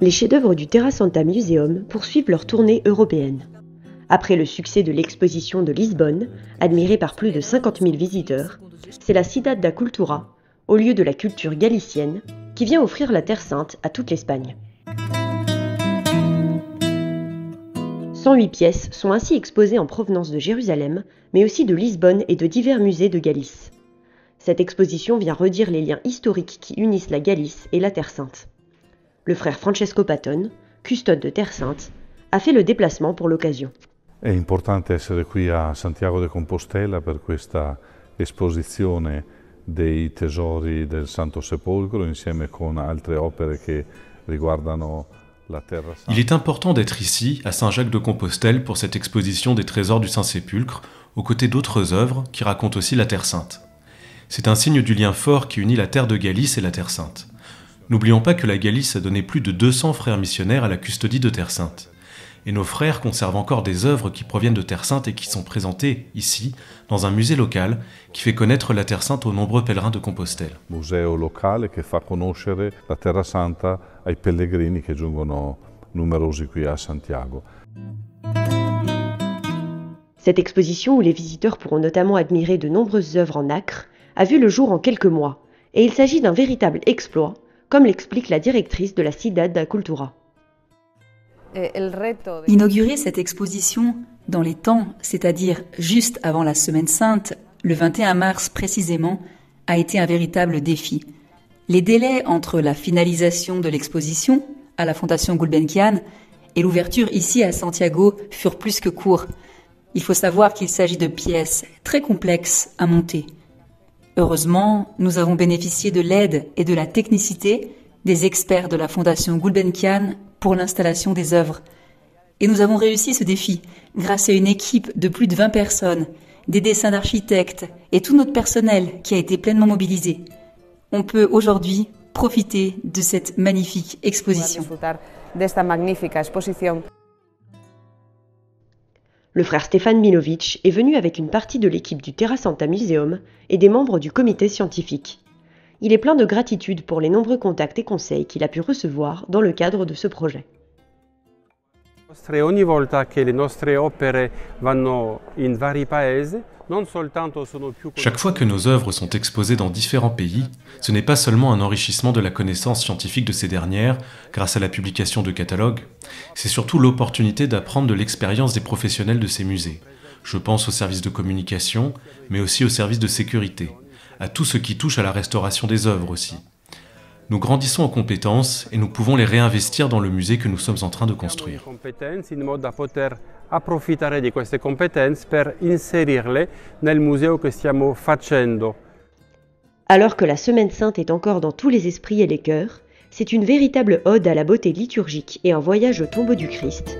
Les chefs-d'œuvre du Terra Santa Museum poursuivent leur tournée européenne. Après le succès de l'exposition de Lisbonne, admirée par plus de 50 000 visiteurs, c'est la Cidade da Cultura, au lieu de la culture galicienne, qui vient offrir la Terre Sainte à toute l'Espagne. 108 pièces sont ainsi exposées en provenance de Jérusalem, mais aussi de Lisbonne et de divers musées de Galice. Cette exposition vient redire les liens historiques qui unissent la Galice et la Terre Sainte. Le frère Francesco Patton, custode de Terre Sainte, a fait le déplacement pour l'occasion. È importante essere qui a Santiago de Compostela per questa esposizione dei tesori del Santo Sepolcro insieme con altre opere che riguardano la Terra Santa. Il est important d'être ici, à Saint-Jacques de Compostelle, pour cette exposition des trésors du Saint-Sépulcre, aux côtés d'autres œuvres qui racontent aussi la Terre Sainte. C'est un signe du lien fort qui unit la terre de Galice et la Terre Sainte. N'oublions pas que la Galice a donné plus de 200 frères missionnaires à la custodie de Terre Sainte et nos frères conservent encore des œuvres qui proviennent de Terre Sainte et qui sont présentées ici, dans un musée local qui fait connaître la Terre Sainte aux nombreux pèlerins de Compostelle. Museo locale che fa conoscere la Terra Santa ai pellegrini che giungono numerosi qui a Santiago. Cette exposition, où les visiteurs pourront notamment admirer de nombreuses œuvres en nacre, a vu le jour en quelques mois, et il s'agit d'un véritable exploit, comme l'explique la directrice de la Cidade da Cultura. Inaugurer cette exposition dans les temps, c'est-à-dire juste avant la Semaine Sainte, le 21 mars précisément, a été un véritable défi. Les délais entre la finalisation de l'exposition à la Fondation Gulbenkian et l'ouverture ici à Santiago furent plus que courts. Il faut savoir qu'il s'agit de pièces très complexes à monter. Heureusement, nous avons bénéficié de l'aide et de la technicité des experts de la Fondation Gulbenkian pour l'installation des œuvres. Et nous avons réussi ce défi grâce à une équipe de plus de 20 personnes, des dessins d'architectes et tout notre personnel qui a été pleinement mobilisé. On peut aujourd'hui profiter de cette magnifique exposition. Le frère Stéphane Milovic est venu avec une partie de l'équipe du Terra Santa Museum et des membres du comité scientifique. Il est plein de gratitude pour les nombreux contacts et conseils qu'il a pu recevoir dans le cadre de ce projet. Chaque fois que nos œuvres sont exposées dans différents pays, ce n'est pas seulement un enrichissement de la connaissance scientifique de ces dernières grâce à la publication de catalogues, c'est surtout l'opportunité d'apprendre de l'expérience des professionnels de ces musées. Je pense aux services de communication, mais aussi aux services de sécurité, à tout ce qui touche à la restauration des œuvres aussi. Nous grandissons en compétences et nous pouvons les réinvestir dans le musée que nous sommes en train de construire. Alors que la Semaine Sainte est encore dans tous les esprits et les cœurs, c'est une véritable ode à la beauté liturgique et un voyage au tombeau du Christ